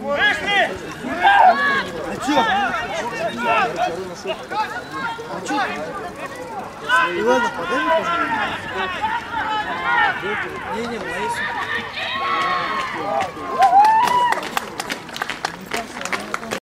Вышли! А чё? А чё? Ладно, подай мне, пожалуйста. Не-не, мои сумки.